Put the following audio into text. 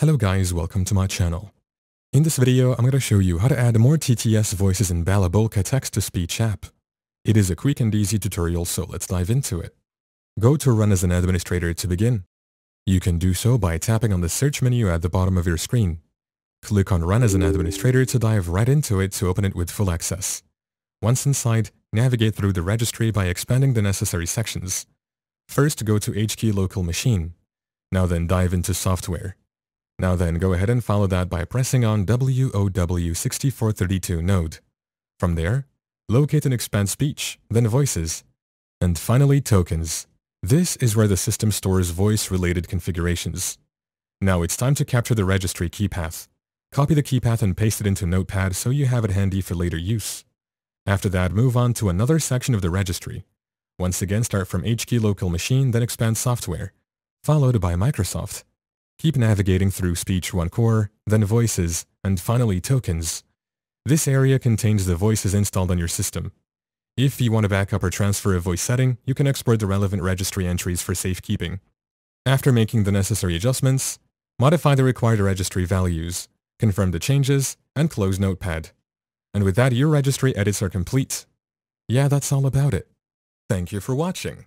Hello guys, welcome to my channel. In this video, I'm going to show you how to add more TTS voices in Balabolka text-to-speech app. It is a quick and easy tutorial, so let's dive into it. Go to Run as an Administrator to begin. You can do so by tapping on the search menu at the bottom of your screen. Click on Run as an Administrator to dive right into it to open it with full access. Once inside, navigate through the registry by expanding the necessary sections. First, go to HK Local Machine. Now then dive into Software. Now then, go ahead and follow that by pressing on WOW6432 node. From there, locate and expand speech, then voices, and finally tokens. This is where the system stores voice-related configurations. Now it's time to capture the registry key path. Copy the key path and paste it into Notepad so you have it handy for later use. After that, move on to another section of the registry. Once again, start from HK local machine, then expand software, followed by Microsoft. Keep navigating through Speech OneCore, then Voices, and finally Tokens. This area contains the voices installed on your system. If you want to backup or transfer a voice setting, you can export the relevant registry entries for safekeeping. After making the necessary adjustments, modify the required registry values, confirm the changes, and close Notepad. And with that, your registry edits are complete. Yeah, that's all about it. Thank you for watching.